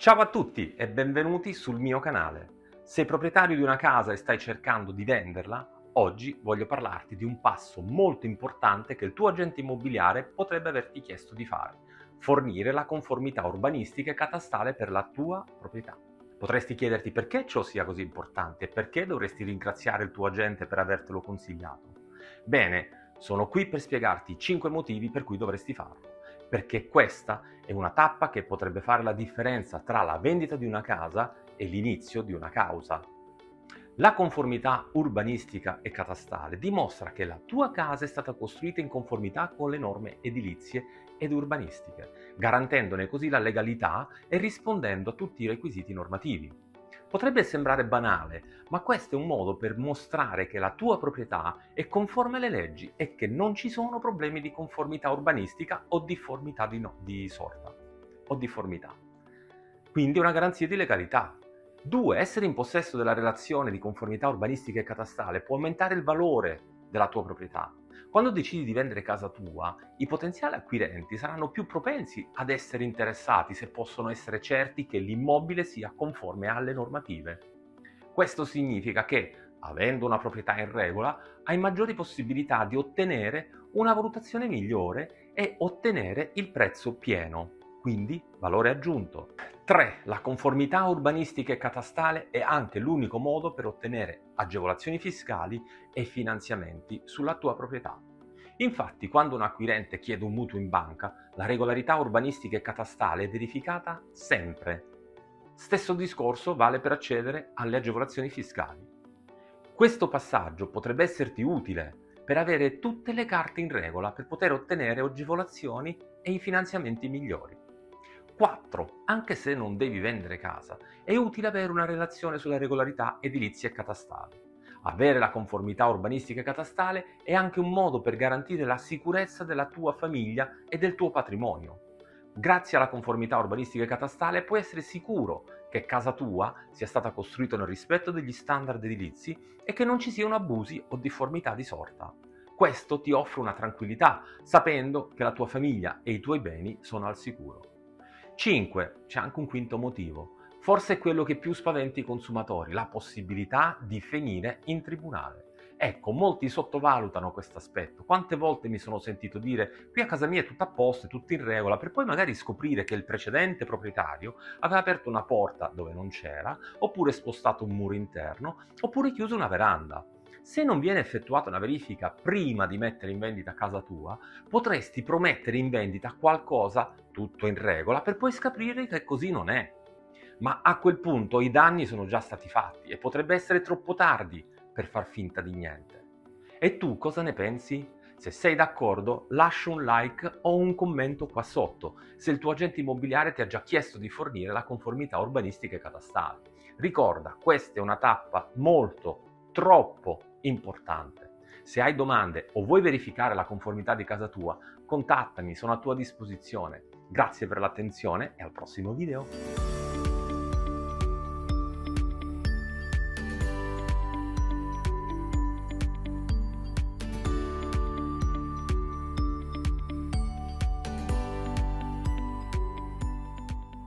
Ciao a tutti e benvenuti sul mio canale. Sei proprietario di una casa e stai cercando di venderla? Oggi voglio parlarti di un passo molto importante che il tuo agente immobiliare potrebbe averti chiesto di fare. Fornire la conformità urbanistica e catastale per la tua proprietà. Potresti chiederti perché ciò sia così importante e perché dovresti ringraziare il tuo agente per avertelo consigliato. Bene, sono qui per spiegarti 5 motivi per cui dovresti farlo perché questa è una tappa che potrebbe fare la differenza tra la vendita di una casa e l'inizio di una causa. La conformità urbanistica e catastale dimostra che la tua casa è stata costruita in conformità con le norme edilizie ed urbanistiche, garantendone così la legalità e rispondendo a tutti i requisiti normativi. Potrebbe sembrare banale, ma questo è un modo per mostrare che la tua proprietà è conforme alle leggi e che non ci sono problemi di conformità urbanistica o difformità di, no, di sorta o difformità. Quindi una garanzia di legalità. 2. Essere in possesso della relazione di conformità urbanistica e catastale può aumentare il valore della tua proprietà. Quando decidi di vendere casa tua, i potenziali acquirenti saranno più propensi ad essere interessati se possono essere certi che l'immobile sia conforme alle normative. Questo significa che, avendo una proprietà in regola, hai maggiori possibilità di ottenere una valutazione migliore e ottenere il prezzo pieno, quindi valore aggiunto. 3. La conformità urbanistica e catastale è anche l'unico modo per ottenere agevolazioni fiscali e finanziamenti sulla tua proprietà. Infatti, quando un acquirente chiede un mutuo in banca, la regolarità urbanistica e catastale è verificata sempre. Stesso discorso vale per accedere alle agevolazioni fiscali. Questo passaggio potrebbe esserti utile per avere tutte le carte in regola per poter ottenere agevolazioni e i finanziamenti migliori. 4. Anche se non devi vendere casa, è utile avere una relazione sulla regolarità edilizia e catastale. Avere la conformità urbanistica e catastale è anche un modo per garantire la sicurezza della tua famiglia e del tuo patrimonio. Grazie alla conformità urbanistica e catastale puoi essere sicuro che casa tua sia stata costruita nel rispetto degli standard edilizi e che non ci siano abusi o difformità di sorta. Questo ti offre una tranquillità, sapendo che la tua famiglia e i tuoi beni sono al sicuro. 5. C'è anche un quinto motivo. Forse è quello che più spaventa i consumatori, la possibilità di finire in tribunale. Ecco, molti sottovalutano questo aspetto. Quante volte mi sono sentito dire qui a casa mia è tutto a posto, è tutto in regola, per poi magari scoprire che il precedente proprietario aveva aperto una porta dove non c'era, oppure spostato un muro interno, oppure chiuso una veranda. Se non viene effettuata una verifica prima di mettere in vendita casa tua, potresti promettere in vendita qualcosa tutto in regola per poi scoprire che così non è. Ma a quel punto i danni sono già stati fatti e potrebbe essere troppo tardi per far finta di niente. E tu cosa ne pensi? Se sei d'accordo, lascia un like o un commento qua sotto se il tuo agente immobiliare ti ha già chiesto di fornire la conformità urbanistica e catastale. Ricorda, questa è una tappa molto, troppo importante. Se hai domande o vuoi verificare la conformità di casa tua, contattami, sono a tua disposizione. Grazie per l'attenzione e al prossimo video.